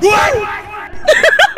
What?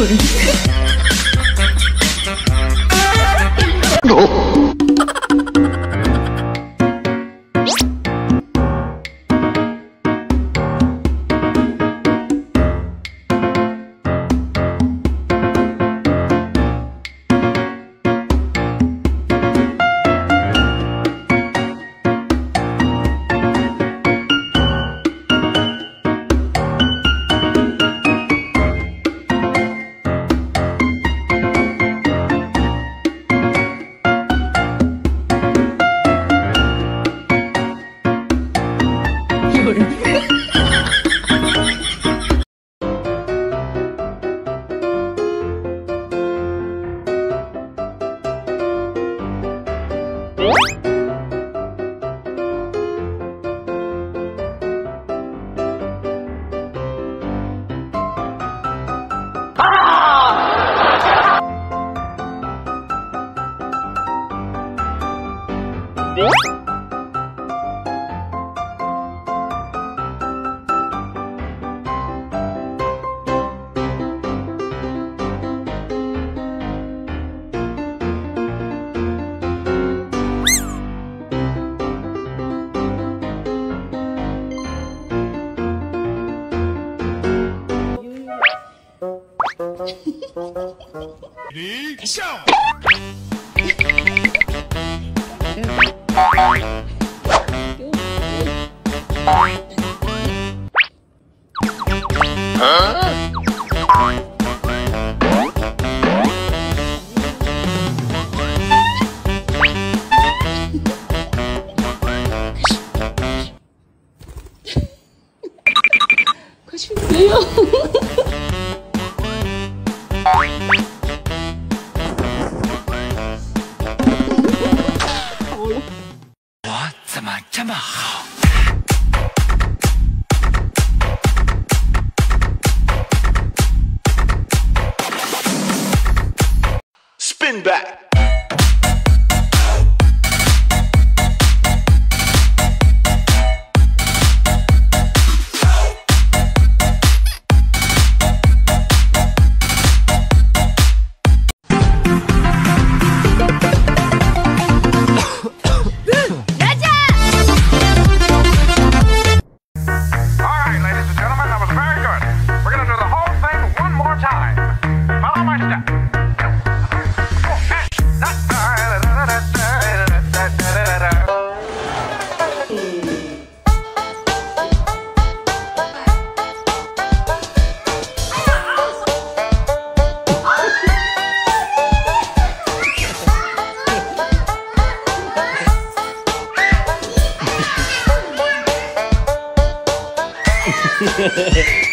you 쇼! 가시면 돼요. 怎么这么好？Spin back. Yeah.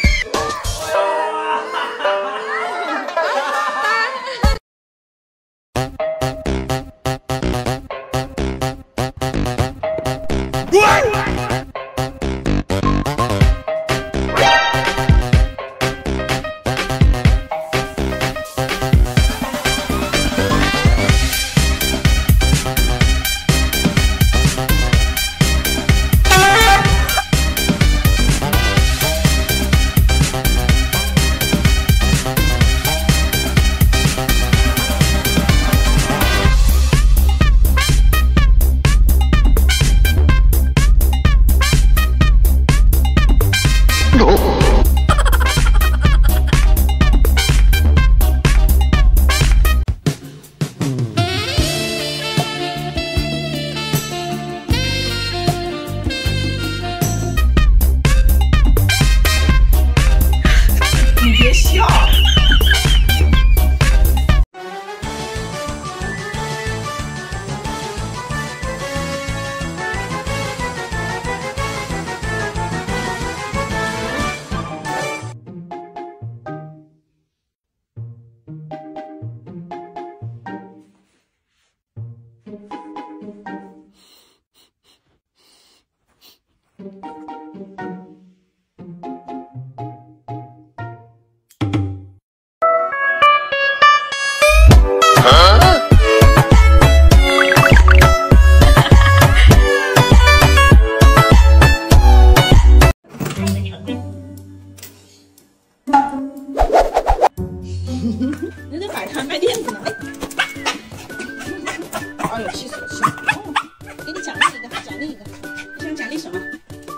励一个，奖励一个，你想奖励什么？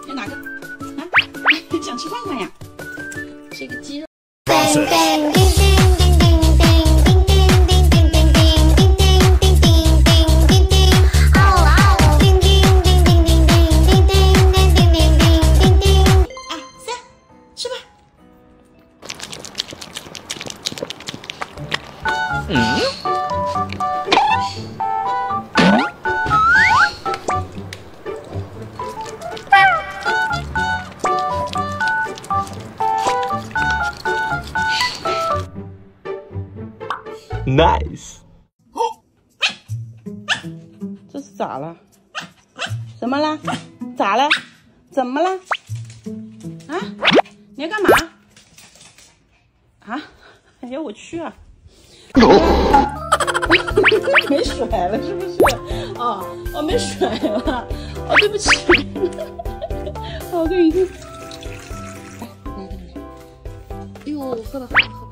要哪个？啊？想吃饭饭呀？吃一个鸡肉。Nice. 这是咋了？怎么了？咋了？怎么了？啊？你要干嘛？啊？哎呀，我去啊！没水了是不是？哦，哦，没水了。哦，对不起。哦，我给你一个。哎，来来来。哎呦，喝吧喝吧喝吧。